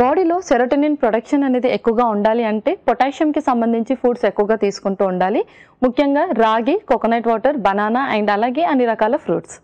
బాడీలో serotonin production అనేది ఎక్కువగా ఉండాలి అంటే పొటాషియంకి సంబంధించి ఫుడ్స్ ఎక్కువగా తీసుకుంటూ ఉండాలి. ముఖ్యంగా రాగి కోకోనట్ వాటర్ బనానా అండ్ అలాగే అన్ని రకాల ఫ్రూట్స్.